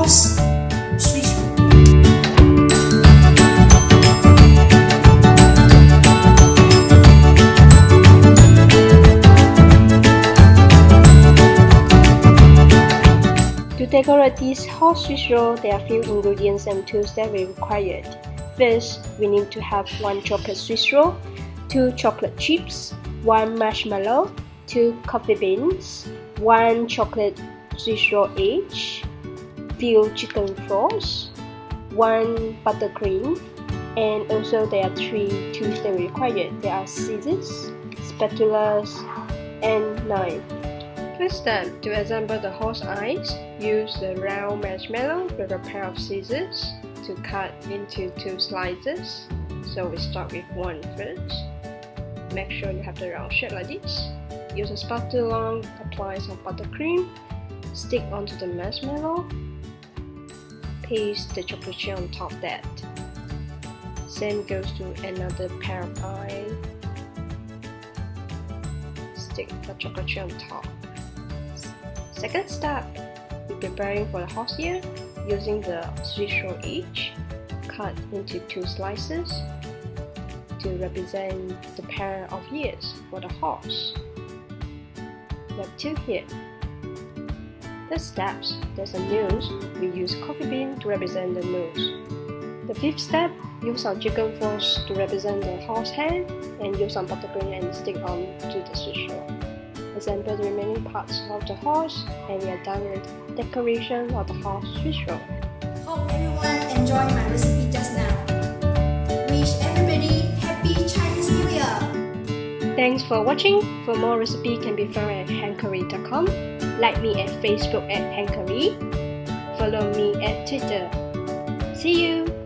To decorate this hot Swiss roll, there are few ingredients and tools that we require. required. First, we need to have one chocolate Swiss roll, two chocolate chips, one marshmallow, two coffee beans, one chocolate Swiss roll each, few chicken floss, one buttercream, and also there are three tools that we required. There are scissors, spatulas, and knife. First step, to assemble the horse eyes, use the round marshmallow with a pair of scissors to cut into two slices. So we start with one first. Make sure you have the round shape like this. Use a spatula, apply some buttercream, stick onto the marshmallow, paste the chocolate chip on top of that. Same goes to another pair of eyes. Stick the chocolate chip on top. Second step, we're preparing for the horse ear using the Swiss each, cut into two slices to represent the pair of ears for the horse. Are two here. The steps, there's a nose, we use coffee bean to represent the nose. The fifth step, use our chicken floss to represent the horse head and use some buttercream and stick on to the roll. Assemble the remaining parts of the horse and we are done with the decoration of the horse roll. Hope everyone enjoyed my recipe just now. Wish everybody happy Chinese New Year! Thanks for watching. For more recipe can be found at hankerie.com. Like me at Facebook at hankerie. Follow me at Twitter. See you!